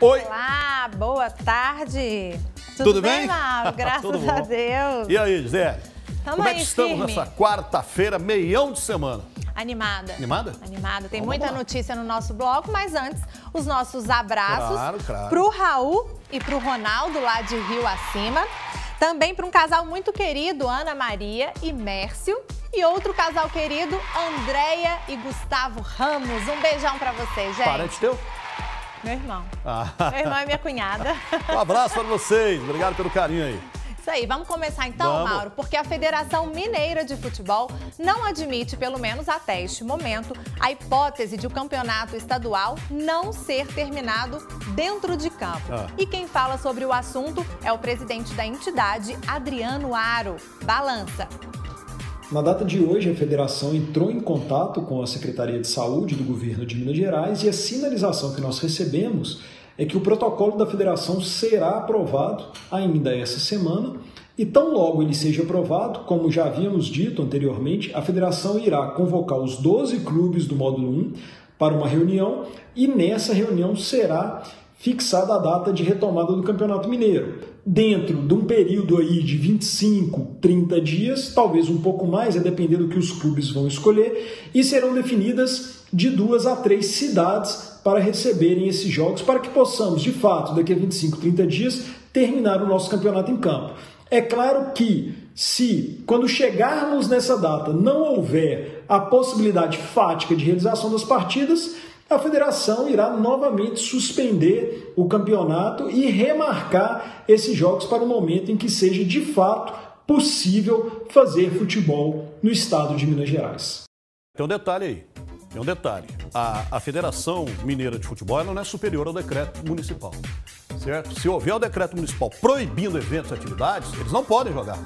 Oi. Olá, boa tarde. Tudo, Tudo bem? Mauro? Graças Tudo bom. a Deus. E aí, Gisele? Tamo Como é aí, que estamos firme. nessa quarta-feira, meião de semana? Animada. Animada? Animada. Tem Então, muita vamos lá. notícia no nosso bloco, mas antes, os nossos abraços Claro, claro. pro Raul e pro Ronaldo lá de Rio Acima. Também para um casal muito querido, Ana Maria e Mércio. E outro casal querido, Andréia e Gustavo Ramos. Um beijão para vocês, gente. Parente teu? Meu irmão. Ah. Meu irmão e minha cunhada. Um abraço para vocês. Obrigado pelo carinho aí. Isso aí, vamos começar então, Vamos. Mauro, porque a Federação Mineira de Futebol não admite, pelo menos até este momento, a hipótese de o campeonato estadual não ser terminado dentro de campo. Ah. E quem fala sobre o assunto é o presidente da entidade, Adriano Aro. Balança. Na data de hoje, a federação entrou em contato com a Secretaria de Saúde do governo de Minas Gerais e a sinalização que nós recebemos é que o protocolo da federação será aprovado ainda essa semana e tão logo ele seja aprovado, como já havíamos dito anteriormente, a federação irá convocar os 12 clubes do módulo 1 para uma reunião e nessa reunião será fixada a data de retomada do Campeonato Mineiro. Dentro de um período aí de 25, 30 dias, talvez um pouco mais, a depender do que os clubes vão escolher, e serão definidas de duas a três cidades para receberem esses jogos, para que possamos, de fato, daqui a 25, 30 dias, terminar o nosso campeonato em campo. É claro que se, quando chegarmos nessa data, não houver a possibilidade fática de realização das partidas, a federação irá novamente suspender o campeonato e remarcar esses jogos para o momento em que seja de fato possível fazer futebol no estado de Minas Gerais. Tem um detalhe aí. Tem um detalhe. A, a Federação Mineira de Futebol não é superior ao decreto municipal. Certo? Se houver o decreto municipal proibindo eventos e atividades, eles não podem jogar.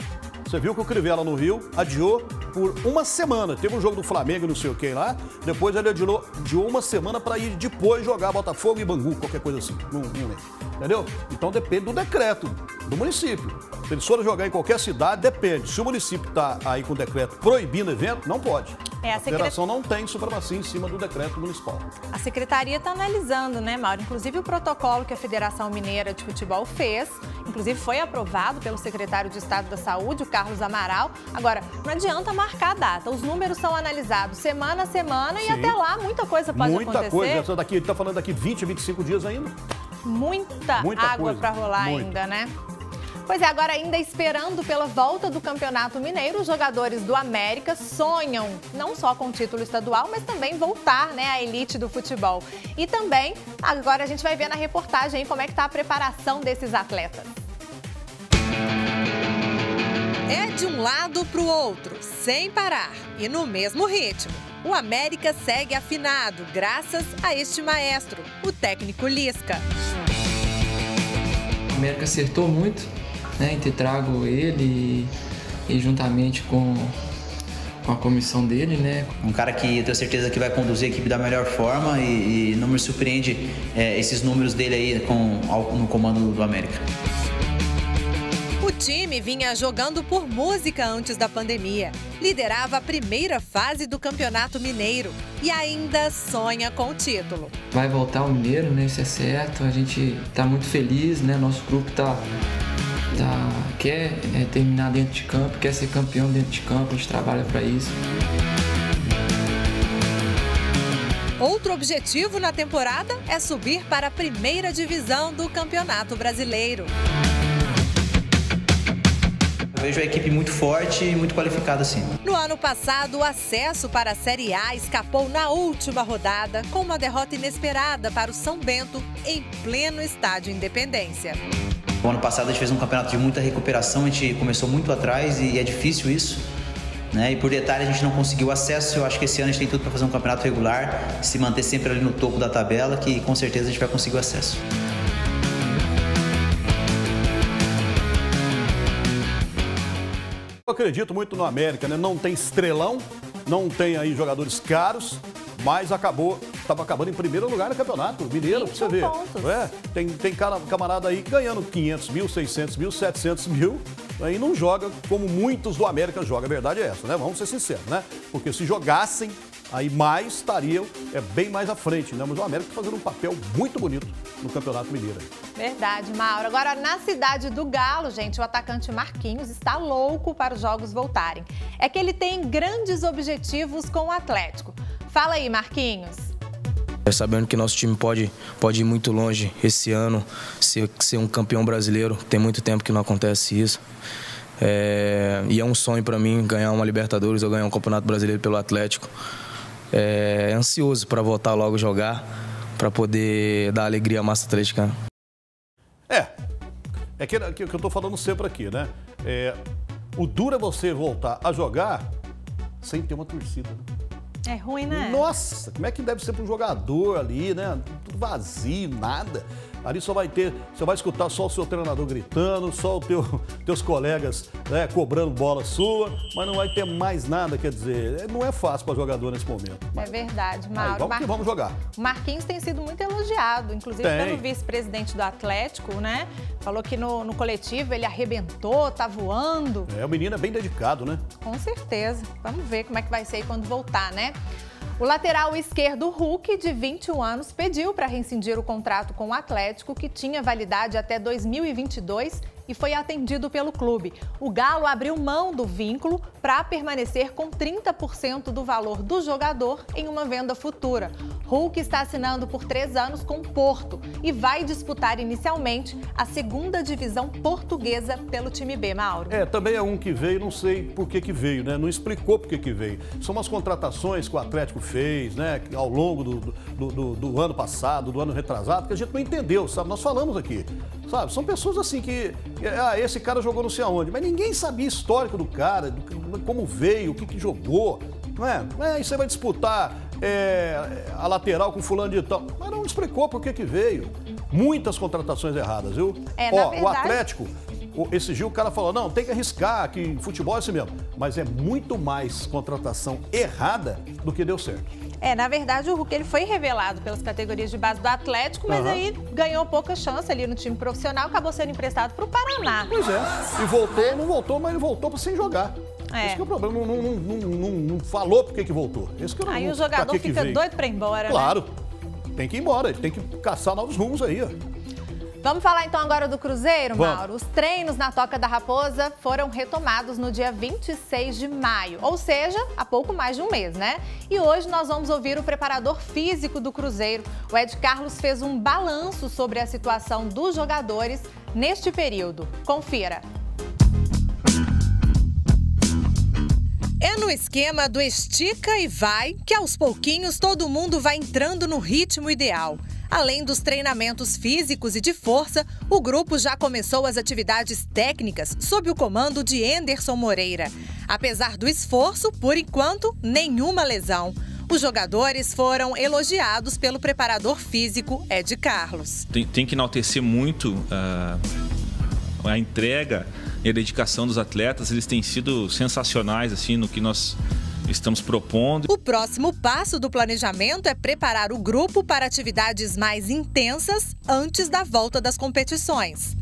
Você viu que o Crivella no Rio adiou por uma semana. Teve um jogo do Flamengo, não sei o que lá. Depois ele adiou, adiou uma semana para ir depois jogar Botafogo e Bangu, qualquer coisa assim. Não, não. Entendeu? Então depende do decreto do município. Se eles forem jogar em qualquer cidade, depende. Se o município está aí com o decreto proibindo evento, não pode. É, a a federação não tem supremacia em cima do decreto municipal. A secretaria está analisando, né, Mauro? Inclusive o protocolo que a Federação Mineira de Futebol fez, inclusive foi aprovado pelo secretário de Estado da Saúde, o Carlos Amaral. Agora, não adianta marcar a data, os números são analisados semana a semana e Sim. até lá muita coisa pode Muita acontecer. coisa. Essa daqui, ele está falando daqui 20, 25 dias ainda. Muita, Muita água para rolar muita. ainda, né? Pois é, agora ainda esperando pela volta do Campeonato Mineiro, os jogadores do América sonham não só com o título estadual, mas também voltar né, à elite do futebol. E também, agora a gente vai ver na reportagem aí como é que está a preparação desses atletas. É de um lado para o outro, sem parar e no mesmo ritmo. O América segue afinado graças a este maestro, o técnico Lisca. O América acertou muito né, em ter trago ele e, e juntamente com, com a comissão dele, né? Um cara que eu tenho certeza que vai conduzir a equipe da melhor forma e, e não me surpreende é, esses números dele aí com, ao- no comando do América. O time vinha jogando por música antes da pandemia. Liderava a primeira fase do Campeonato Mineiro e ainda sonha com o título. Vai voltar o Mineiro, né? Isso é certo. A gente tá muito feliz, né? Nosso grupo tá, tá quer é, terminar dentro de campo, quer ser campeão dentro de campo. A gente trabalha para isso. Outro objetivo na temporada é subir para a primeira divisão do Campeonato Brasileiro. Eu vejo a equipe muito forte e muito qualificada sim. No ano passado, o acesso para a Série A escapou na última rodada, com uma derrota inesperada para o São Bento em pleno estádio Independência. O ano passado a gente fez um campeonato de muita recuperação, a gente começou muito atrás e é difícil isso. Né? E por detalhe a gente não conseguiu acesso. Eu acho que esse ano a gente tem tudo para fazer um campeonato regular, se manter sempre ali no topo da tabela, que com certeza a gente vai conseguir o acesso. Eu acredito muito no América, né? Não tem estrelão, não tem aí jogadores caros, mas acabou, estava acabando em primeiro lugar no campeonato mineiro, pra você 21 ver. pontos. É, tem, tem cara, camarada aí ganhando 500 mil, 600 mil, 700 mil, aí não joga como muitos do América jogam. A verdade é essa, né? Vamos ser sinceros, né? Porque se jogassem, aí mais estariam é, bem mais à frente, né? Mas o América tá fazendo um papel muito bonito no Campeonato Mineiro. Verdade, Mauro. Agora, na cidade do Galo, gente, o atacante Marquinhos está louco para os jogos voltarem. É que ele tem grandes objetivos com o Atlético. Fala aí, Marquinhos. É sabendo que nosso time pode, pode ir muito longe esse ano, ser, ser um campeão brasileiro. Tem muito tempo que não acontece isso. É, e é um sonho para mim ganhar uma Libertadores ou ganhar um Campeonato Brasileiro pelo Atlético. É, ansioso para voltar logo jogar, para poder dar alegria à massa atlética. É, é que, que, que eu tô falando sempre aqui, né? É, o duro é você voltar a jogar sem ter uma torcida. Né? É ruim, né? Nossa, como é que deve ser para um jogador ali, né? Tudo vazio, nada. Ali só vai ter, você vai escutar só o seu treinador gritando, só os teu, teus colegas né, cobrando bola sua, mas não vai ter mais nada, quer dizer, não é fácil para jogador nesse momento. É verdade, Mauro. Aí, vamos Mar... vamos jogar. O Marquinhos tem sido muito elogiado, inclusive tem. pelo vice-presidente do Atlético, né? Falou que no, no coletivo ele arrebentou, tá voando. É, o menino é bem dedicado, né? Com certeza. Vamos ver como é que vai ser quando voltar, né? O lateral esquerdo Hulk, de 21 anos, pediu para rescindir o contrato com o Atlético, que tinha validade até 2022 e foi atendido pelo clube. O Galo abriu mão do vínculo para permanecer com 30% do valor do jogador em uma venda futura. Hulk está assinando por três anos com Porto e vai disputar inicialmente a segunda divisão portuguesa pelo time B, Mauro. É, também é um que veio, não sei por que, que veio, né? Não explicou por que, que veio. São umas contratações que o Atlético fez, né? Ao longo do, do, do, do ano passado, do ano retrasado, que a gente não entendeu, sabe? Nós falamos aqui, sabe? São pessoas assim que ah, esse cara jogou não sei aonde, mas ninguém sabia histórico do cara, do, como veio, o que, que jogou, não é? é e você vai disputar é, a lateral com fulano de tal, mas não explicou por que, que veio. Muitas contratações erradas, viu? É, Ó, verdade... o Atlético, esse dia o cara falou, não, tem que arriscar, que futebol é assim mesmo. Mas é muito mais contratação errada do que deu certo. É, na verdade, o Hulk ele foi revelado pelas categorias de base do Atlético, mas uhum. aí ganhou pouca chance ali no time profissional, acabou sendo emprestado para o Paraná. Pois é, e voltou, não voltou, mas ele voltou para sem jogar. É. Esse é o problema, não, não, não, não, falou por que voltou. Esse que aí o jogador fica doido para ir embora, Claro, né? tem que ir embora, ele tem que caçar novos rumos aí, ó. Vamos falar então agora do Cruzeiro, Vamos. Mauro. Os treinos na Toca da Raposa foram retomados no dia 26 de maio, ou seja, há pouco mais de um mês, né? E hoje nós vamos ouvir o preparador físico do Cruzeiro. O Ed Carlos fez um balanço sobre a situação dos jogadores neste período. Confira. É no esquema do estica e vai que aos pouquinhos todo mundo vai entrando no ritmo ideal. Além dos treinamentos físicos e de força, o grupo já começou as atividades técnicas sob o comando de Enderson Moreira. Apesar do esforço, por enquanto, nenhuma lesão. Os jogadores foram elogiados pelo preparador físico Ed Carlos. Tem, tem que enaltecer muito uh, a entrega e a dedicação dos atletas. Eles têm sido sensacionais assim no que nós estamos propondo. O próximo passo do planejamento é preparar o grupo para atividades mais intensas antes da volta das competições.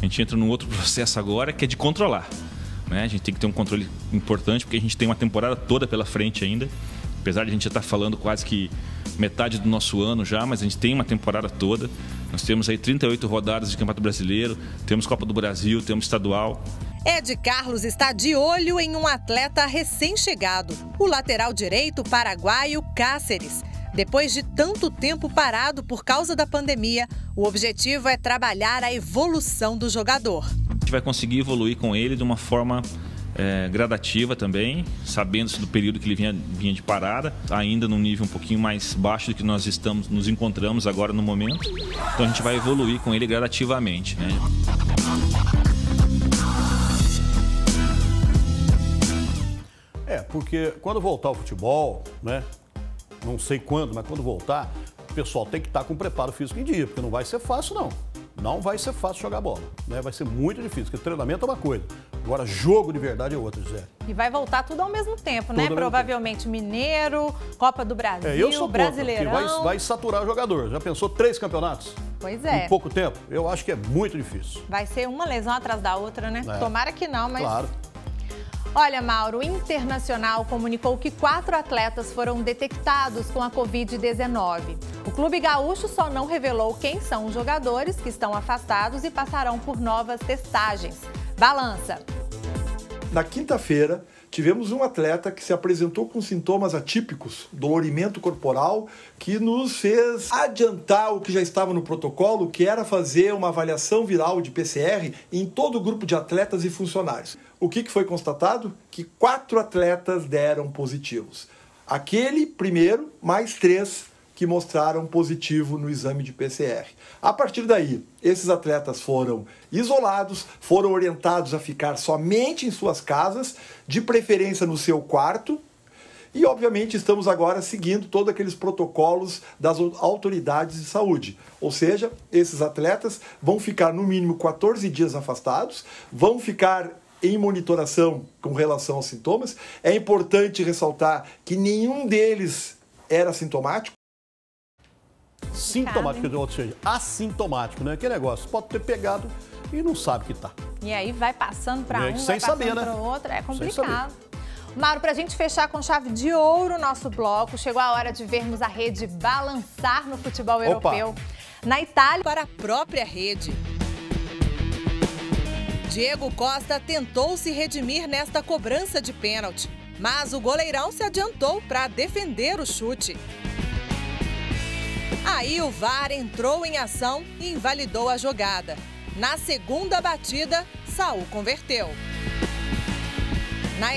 A gente entra num outro processo agora que é de controlar. Né? A gente tem que ter um controle importante porque a gente tem uma temporada toda pela frente ainda. Apesar de a gente já estar falando quase que metade do nosso ano já, mas a gente tem uma temporada toda. Nós temos aí 38 rodadas de Campeonato Brasileiro, temos Copa do Brasil, temos estadual. Ed Carlos está de olho em um atleta recém-chegado, o lateral direito paraguaio Cáceres. Depois de tanto tempo parado por causa da pandemia, o objetivo é trabalhar a evolução do jogador. A gente vai conseguir evoluir com ele de uma forma é, gradativa também, sabendo-se do período que ele vinha, vinha de parada, ainda num nível um pouquinho mais baixo do que nós estamos, nos encontramos agora no momento. Então a gente vai evoluir com ele gradativamente. Né? É, porque quando voltar o futebol, né? Não sei quando, mas quando voltar, o pessoal tem que estar com preparo físico em dia, porque não vai ser fácil, não. Não vai ser fácil jogar bola, né? Vai ser muito difícil, porque treinamento é uma coisa. Agora, jogo de verdade é outra, José. E vai voltar tudo ao mesmo tempo, né? tudo né? Provavelmente tempo. Mineiro, Copa do Brasil, é, eu sou Brasileirão. Vai, vai saturar o jogador. Já pensou três campeonatos? Pois é. Em pouco tempo? Eu acho que é muito difícil. Vai ser uma lesão atrás da outra, né? É. Tomara que não, mas. Claro. Olha, Mauro, o Internacional comunicou que quatro atletas foram detectados com a Covid-19. O Clube Gaúcho só não revelou quem são os jogadores que estão afastados e passarão por novas testagens. Balança. Na quinta-feira, tivemos um atleta que se apresentou com sintomas atípicos, dolorimento corporal, que nos fez adiantar o que já estava no protocolo, que era fazer uma avaliação viral de PCR em todo o grupo de atletas e funcionários. O que foi constatado? Que quatro atletas deram positivos. Aquele primeiro, mais três que mostraram positivo no exame de PCR. A partir daí, esses atletas foram isolados, foram orientados a ficar somente em suas casas, de preferência no seu quarto. E, obviamente, estamos agora seguindo todos aqueles protocolos das autoridades de saúde. Ou seja, esses atletas vão ficar no mínimo 14 dias afastados, vão ficar em monitoração com relação aos sintomas. É importante ressaltar que nenhum deles era sintomático. Sintomático, ou seja, assintomático, né? Que negócio, pode ter pegado e não sabe que tá. E aí vai passando para um, sem vai saber, passando né? para outro, é complicado. Mauro, para a gente fechar com chave de ouro o nosso bloco, chegou a hora de vermos a rede balançar no futebol europeu. Na Itália, para a própria rede. Diego Costa tentou se redimir nesta cobrança de pênalti, mas o goleirão se adiantou para defender o chute. Aí o VAR entrou em ação e invalidou a jogada. Na segunda batida, Saul converteu. Na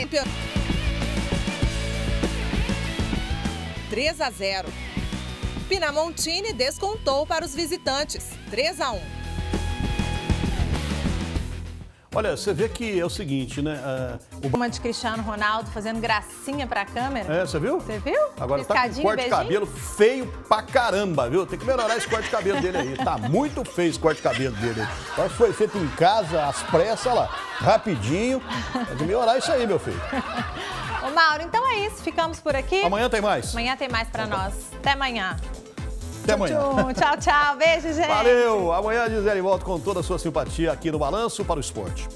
3 a 0. Pinamontini descontou para os visitantes, 3 a 1. Olha, você vê que é o seguinte, né? Uh, o... Uma de Cristiano Ronaldo fazendo gracinha pra câmera. É, você viu? Você viu? Agora tá com corte de cabelo feio pra caramba, viu? Tem que melhorar esse corte de cabelo dele aí. Tá muito feio esse corte de cabelo dele aí. Parece que foi feito em casa, às pressas, olha lá, rapidinho. Tem que melhorar isso aí, meu filho. Ô, Mauro, então é isso. Ficamos por aqui. Amanhã tem mais. Amanhã tem mais pra nós. Até amanhã. Até amanhã. Tchau, tchau. Beijo, gente. Valeu. Amanhã a Gisele volta com toda a sua simpatia aqui no Balanço para o Esporte.